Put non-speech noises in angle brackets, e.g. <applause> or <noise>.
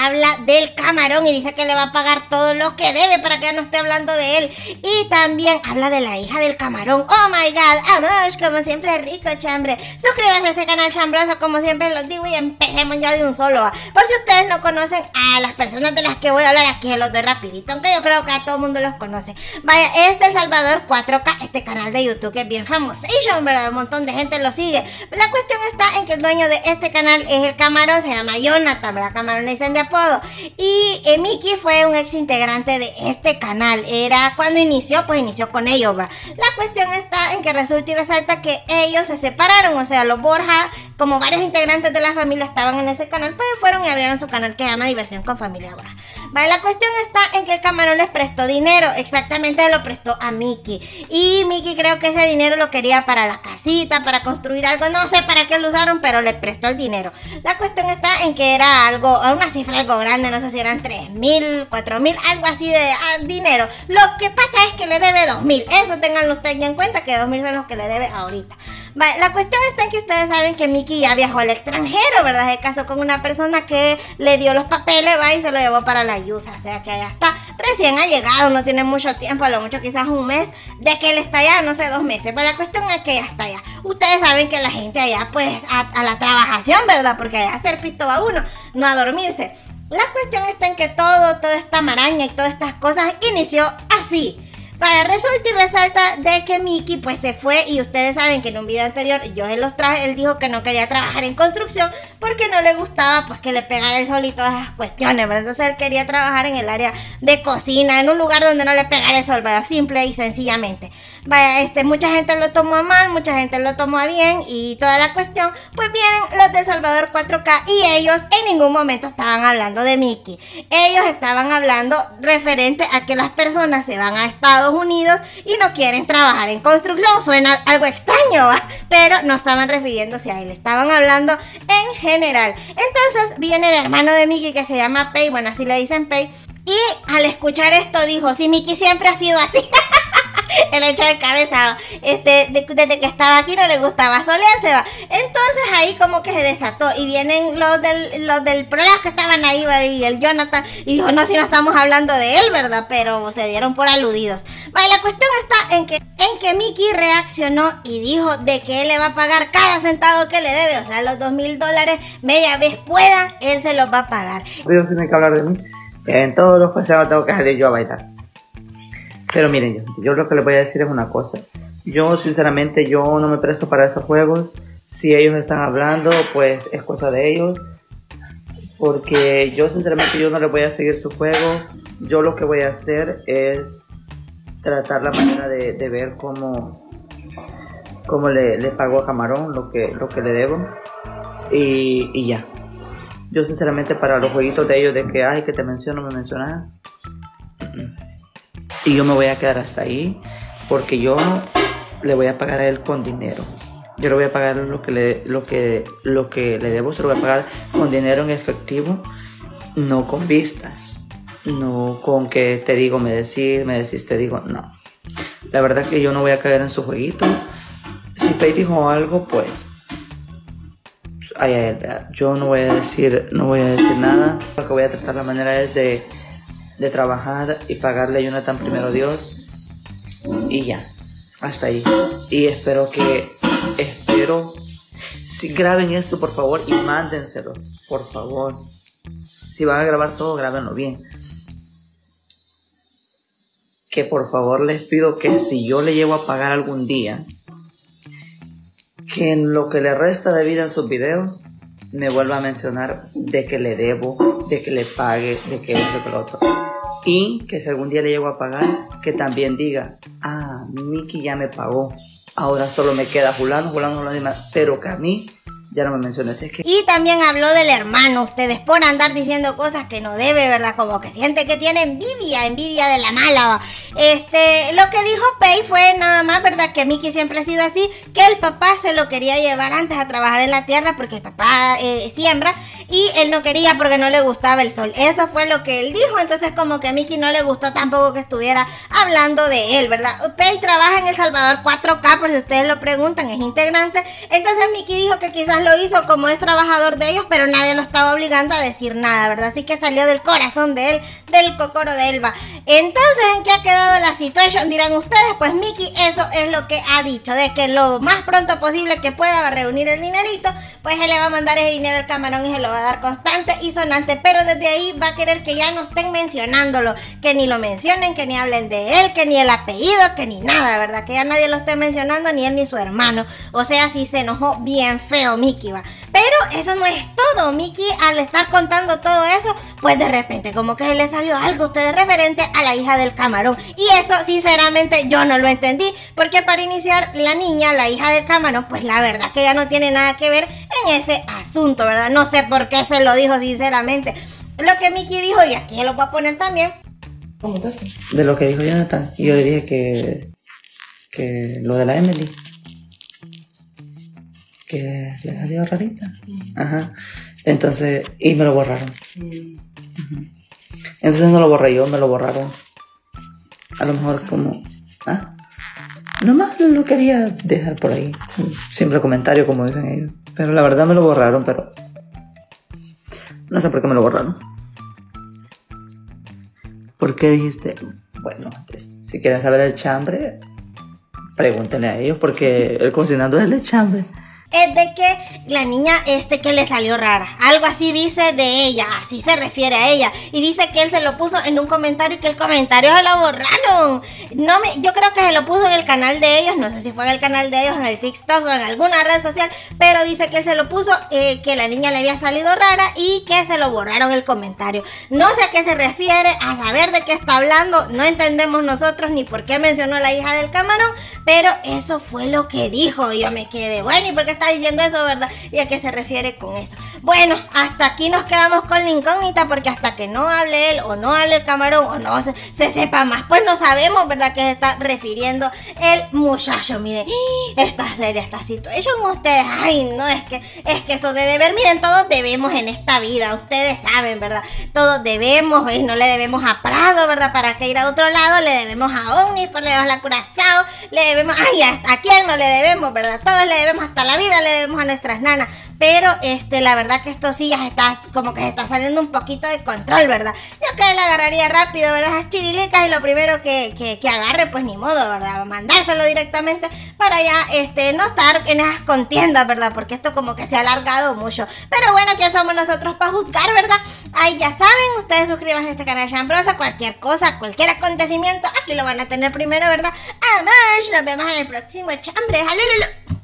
habla del camarón y dice que le va a pagar todo lo que debe para que ya no esté hablando de él. Y también habla de la hija del camarón. Oh my god, amor, como siempre rico, chambre. Suscríbanse a este canal chambroso, como siempre los digo, y empecemos ya de un solo. Por si ustedes no conocen a las personas de las que voy a hablar aquí, los doy rapidito, aunque yo creo que a todo el mundo los conoce. Vaya, es El Salvador 4K, este canal de YouTube que es bien famoso, y ¿verdad? Un montón de gente lo sigue. La cuestión está en que el dueño de este canal es el camarón, se llama Jonathan, ¿verdad? Camarón le dicen de. Y eh, fue un ex integrante de este canal. Era cuando inició, pues inició con ellos. La cuestión está en que resulta y resalta que ellos se separaron, o sea, los Borja, como varios integrantes de la familia estaban en ese canal, pues fueron y abrieron su canal que se llama Diversión con Familia Borja. Vale, la cuestión está en que el camarón les prestó dinero, exactamente lo prestó a Mickey. Y Mickey creo que ese dinero lo quería para la casita, para construir algo, no sé para qué lo usaron, pero le prestó el dinero. La cuestión está en que era algo, una cifra algo grande, no sé si eran 3 mil, 4 mil, algo así de ah, dinero. Lo que pasa es que le debe 2 mil, eso tenganlo ustedes en cuenta, que 2 mil son los que le debe ahorita. Vale, la cuestión está en que ustedes saben que Mickey ya viajó al extranjero, ¿verdad? Se casó con una persona que le dio los papeles, va, y se lo llevó para la Yusa. O sea que allá está. Recién ha llegado, no tiene mucho tiempo, a lo mucho quizás un mes, de que él está allá, no sé, dos meses. Pero la cuestión es que ya está allá. Ustedes saben que la gente allá, pues, a, la trabajación, ¿verdad? Porque allá hacer pisto va uno, no a dormirse. La cuestión está en que todo, toda esta maraña y todas estas cosas inició así. Para resulta y resalta de que Mickey pues se fue y ustedes saben que en un video anterior yo se los traje, él dijo que no quería trabajar en construcción porque no le gustaba pues que le pegara el sol y todas esas cuestiones, ¿verdad? Entonces él quería trabajar en el área de cocina, en un lugar donde no le pegara el sol, ¿verdad? Simple y sencillamente. Este, mucha gente lo tomó mal, mucha gente lo tomó bien y toda la cuestión, pues vienen los de Salvador 4K y ellos en ningún momento estaban hablando de Mickey. Ellos estaban hablando referente a que las personas se van a Estados Unidos y no quieren trabajar en construcción. Suena algo extraño, ¿va? pero no estaban refiriéndose a él, estaban hablando en general. Entonces viene el hermano de Mickey que se llama Pei, bueno, así le dicen Pei, y al escuchar esto dijo, si Mickey siempre ha sido así. <laughs> <laughs> el hecho de cabeza, este, desde que estaba aquí no le gustaba solearse, va. Entonces ahí como que se desató y vienen los del, los del programa que estaban ahí, y el Jonathan, y dijo, no, si no estamos hablando de él, ¿verdad? Pero se dieron por aludidos. Vale, la cuestión está en que, en que Mickey reaccionó y dijo de que él le va a pagar cada centavo que le debe, o sea, los dos mil dólares, media vez pueda, él se los va a pagar. Dios tiene que hablar de mí. En todos los paseos tengo que salir yo a bailar. Pero miren, yo, lo que les voy a decir es una cosa. Yo sinceramente yo no me presto para esos juegos. Si ellos están hablando, pues es cosa de ellos. Porque yo sinceramente yo no les voy a seguir su juego. Yo lo que voy a hacer es tratar la manera de, ver cómo, cómo le, le, pago a Camarón lo que, lo que le debo. Y, y ya. Yo sinceramente para los jueguitos de ellos de que, ay, que te menciono, me mencionas y yo me voy a quedar hasta ahí porque yo le voy a pagar a él con dinero. Yo le voy a pagar lo que le, lo que, lo que le debo, se lo voy a pagar con dinero en efectivo, no con vistas, no con que te digo, me decís, me decís, te digo, no. La verdad que yo no voy a caer en su jueguito. Si Pei dijo algo, pues ay, yo no voy a decir, no voy a decir nada. Lo que voy a tratar la manera es de de trabajar y pagarle a Jonathan primero Dios. Y ya, hasta ahí. Y espero que, espero, si graben esto por favor y mándenselo, por favor. Si van a grabar todo, grábenlo bien. Que por favor les pido que si yo le llevo a pagar algún día, que en lo que le resta de vida en sus videos, me vuelva a mencionar de que le debo, de que le pague, de que esto, que lo otro. Y que si algún día le llego a pagar, que también diga, ah, Miki ya me pagó. Ahora solo me queda fulano, fulano, lo demás. Pero que a mí ya no me menciones. Es que... Y también habló del hermano. Ustedes por andar diciendo cosas que no debe, ¿verdad? Como que siente que tiene envidia, envidia de la mala. Este, lo que dijo Pei fue nada más, ¿verdad? Que Mickey siempre ha sido así. Que el papá se lo quería llevar antes a trabajar en la tierra porque el papá eh, siembra y él no quería porque no le gustaba el sol. Eso fue lo que él dijo, entonces como que a Mickey no le gustó tampoco que estuviera hablando de él, ¿verdad? Pei trabaja en El Salvador 4K, por si ustedes lo preguntan, es integrante. Entonces Mickey dijo que quizás lo hizo como es trabajador de ellos, pero nadie lo estaba obligando a decir nada, ¿verdad? Así que salió del corazón de él, del cocoro de Elba. Entonces, ¿en qué ha quedado la situación? Dirán ustedes, pues Mickey eso es lo que ha dicho, de que lo más pronto posible que pueda va a reunir el dinerito, pues él le va a mandar ese dinero al camarón y se lo va a dar constante y sonante, pero desde ahí va a querer que ya no estén mencionándolo, que ni lo mencionen, que ni hablen de él, que ni el apellido, que ni nada, ¿verdad? Que ya nadie lo esté mencionando, ni él ni su hermano. O sea, si se enojó bien feo Mickey, va. Pero eso no es todo. Mickey, al estar contando todo eso, pues de repente como que le salió algo a usted referente a la hija del camarón. Y eso, sinceramente, yo no lo entendí. Porque para iniciar, la niña, la hija del camarón, pues la verdad que ya no tiene nada que ver en ese asunto, ¿verdad? No sé por qué se lo dijo sinceramente. Lo que Mickey dijo, y aquí lo voy a poner también. De lo que dijo Jonathan. Y yo le dije que, que lo de la Emily que le salió rarita. Ajá. Entonces, y me lo borraron. Entonces no lo borré yo, me lo borraron. A lo mejor como... ¿Ah? Nomás lo quería dejar por ahí. Simple comentario, como dicen ellos. Pero la verdad me lo borraron, pero... No sé por qué me lo borraron. ¿Por qué dijiste? Bueno, si quieren saber el chambre, pregúntenle a ellos, porque el cocinando es el chambre es de que la niña este que le salió rara. Algo así dice de ella, así se refiere a ella. Y dice que él se lo puso en un comentario y que el comentario se lo borraron. No me, yo creo que se lo puso en el canal de ellos, no sé si fue en el canal de ellos, en el TikTok o en alguna red social, pero dice que se lo puso, eh, que la niña le había salido rara y que se lo borraron el comentario. No sé a qué se refiere, a saber de qué está hablando, no entendemos nosotros ni por qué mencionó a la hija del camarón, pero eso fue lo que dijo. Yo me quedé, bueno, ¿y por qué está diciendo eso, verdad? ¿Y a qué se refiere con eso? Bueno, hasta aquí nos quedamos con la incógnita porque hasta que no hable él o no hable el camarón o no se, sepa más, pues no sabemos, ¿verdad? Que se está refiriendo el muchacho. Miren, <gasps> esta serie, esta situación, ustedes, ay, no, es que, es que eso de deber, miren, todos debemos en esta vida, ustedes saben, ¿verdad? Todos debemos, y no le debemos a Prado, ¿verdad? Para que ir a otro lado, le debemos a Omnis, por le debemos a la le debemos, ay, ¿a quién no le debemos, verdad? Todos le debemos hasta la vida, le debemos a nuestras nanas. Pero este, la verdad que esto sí ya está como que se está saliendo un poquito de control, ¿verdad? Yo que le agarraría rápido, ¿verdad? Esas chirilicas y lo primero que, que, agarre, pues ni modo, ¿verdad? Mandárselo directamente para ya este, no estar en esas contiendas, ¿verdad? Porque esto como que se ha alargado mucho. Pero bueno, ¿quién somos nosotros para juzgar, ¿verdad? Ahí ya saben, ustedes suscríbanse a este canal Chambrosa, cualquier cosa, cualquier acontecimiento, aquí lo van a tener primero, ¿verdad? Además, nos vemos en el próximo chambre. ¡Jalululu!